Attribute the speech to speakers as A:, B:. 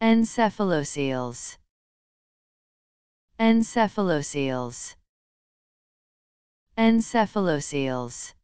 A: Encephaloceles. Encephaloceles. Encephaloceles.